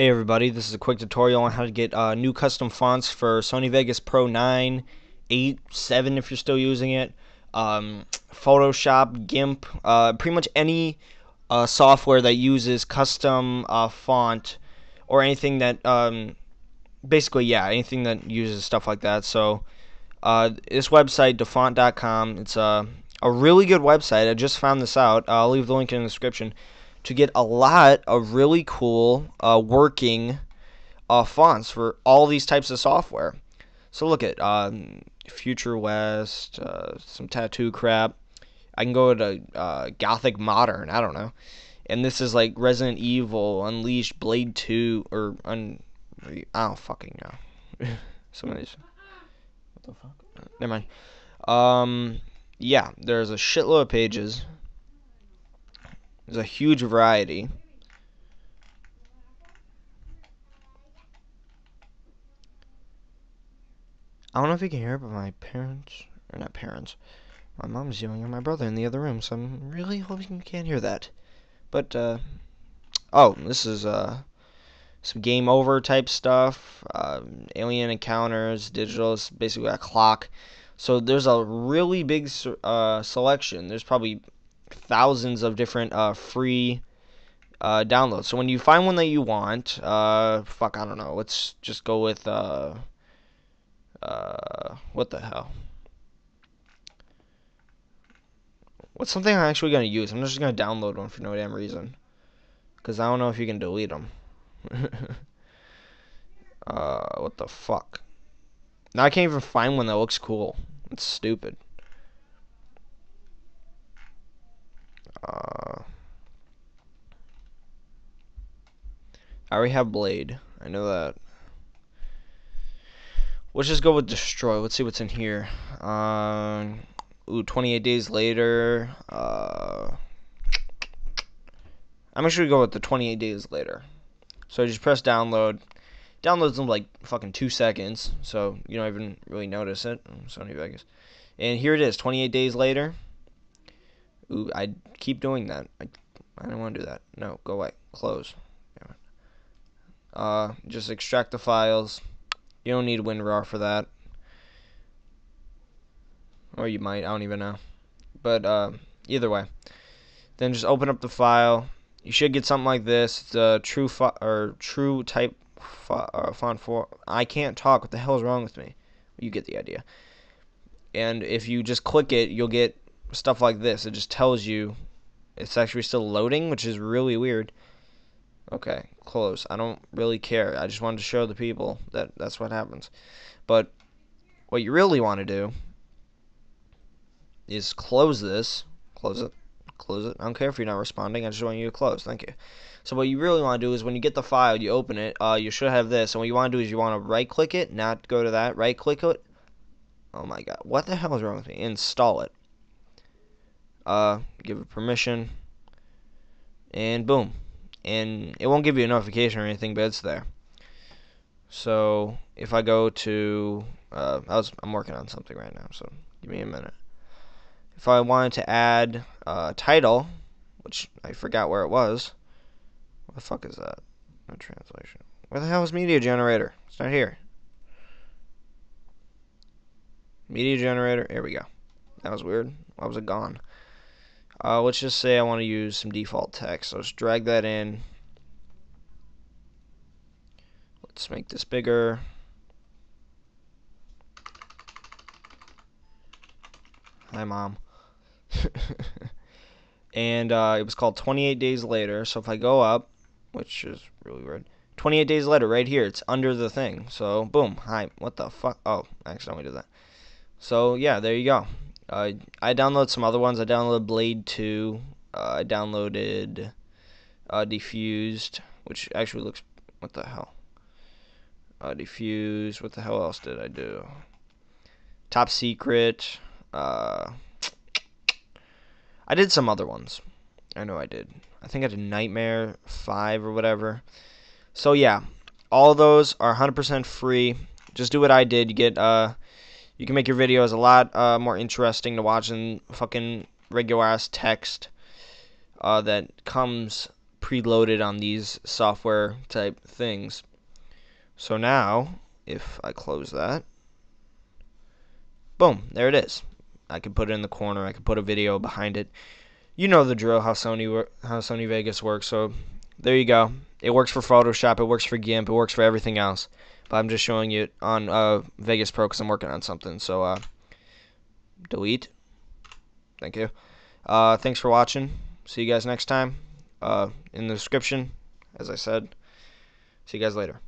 Hey everybody, this is a quick tutorial on how to get uh, new custom fonts for Sony Vegas Pro 9, 8, 7 if you're still using it, um, Photoshop, GIMP, uh, pretty much any uh, software that uses custom uh, font or anything that, um, basically, yeah, anything that uses stuff like that. So, uh, this website, dafont.com, it's a, a really good website. I just found this out. I'll leave the link in the description to get a lot of really cool uh, working uh, fonts for all these types of software. So look at um, Future West, uh, some tattoo crap. I can go to uh, Gothic Modern. I don't know. And this is like Resident Evil, Unleashed, Blade Two, or un. I don't fucking know. some of these. What the fuck? Never mind. Um, yeah, there's a shitload of pages. There's a huge variety. I don't know if you can hear but my parents, or not parents, my mom's yelling at my brother in the other room, so I'm really hoping you can't hear that. But, uh, oh, this is, uh, some game over type stuff, uh, alien encounters, digital, is basically a clock. So there's a really big uh, selection. There's probably thousands of different uh, free uh, downloads. So when you find one that you want, uh, fuck, I don't know. Let's just go with uh, uh, what the hell? What's something I'm actually gonna use? I'm just gonna download one for no damn reason, cause I don't know if you can delete them. uh, what the fuck? Now I can't even find one that looks cool. It's stupid. Uh, I already have Blade. I know that. Let's just go with Destroy. Let's see what's in here. Um, ooh, 28 days later. Uh, I'm actually go with the 28 days later. So I just press download. Downloads in like fucking two seconds, so you don't even really notice it. Sony Vegas. And here it is, 28 days later. Ooh, I keep doing that. I, I don't want to do that. No, go away. Close. Uh, just extract the files. You don't need WinRAR for that. Or you might. I don't even know. But uh, either way. Then just open up the file. You should get something like this. A true or true type uh, font for. I can't talk. What the hell is wrong with me? You get the idea. And if you just click it, you'll get stuff like this. It just tells you it's actually still loading, which is really weird. Okay, close. I don't really care. I just wanted to show the people that that's what happens. But what you really want to do is close this. Close it. Close it. I don't care if you're not responding. I just want you to close. Thank you. So what you really want to do is when you get the file, you open it. Uh, you should have this. And what you want to do is you want to right-click it, not go to that. Right-click it. Oh my god. What the hell is wrong with me? Install it uh, give it permission, and boom. And it won't give you a notification or anything, but it's there. So if I go to, uh, I was, I'm working on something right now, so give me a minute. If I wanted to add a title, which I forgot where it was, what the fuck is that? No translation. Where the hell is media generator? It's not here. Media generator. Here we go. That was weird. Why was it gone? Uh, let's just say I want to use some default text. So let's drag that in. Let's make this bigger. Hi, Mom. and uh, it was called 28 Days Later. So if I go up, which is really weird, 28 days later, right here, it's under the thing. So boom, hi. What the fuck? Oh, I accidentally did that. So yeah, there you go. Uh, I downloaded some other ones. I downloaded Blade 2. Uh, I downloaded uh, Diffused, which actually looks. What the hell? Uh, Diffused. What the hell else did I do? Top Secret. Uh, I did some other ones. I know I did. I think I did Nightmare 5 or whatever. So yeah, all those are 100% free. Just do what I did. You get uh you can make your videos a lot uh, more interesting to watch than fucking regular ass text uh, that comes preloaded on these software type things. So now, if I close that, boom, there it is. I can put it in the corner. I can put a video behind it. You know the drill how Sony how Sony Vegas works. So there you go. It works for Photoshop. It works for GIMP. It works for everything else. But I'm just showing you on uh, Vegas Pro because I'm working on something. So uh, delete. Thank you. Uh, thanks for watching. See you guys next time. Uh, in the description, as I said. See you guys later.